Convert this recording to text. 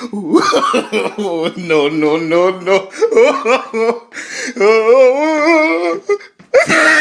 no, no, no, no.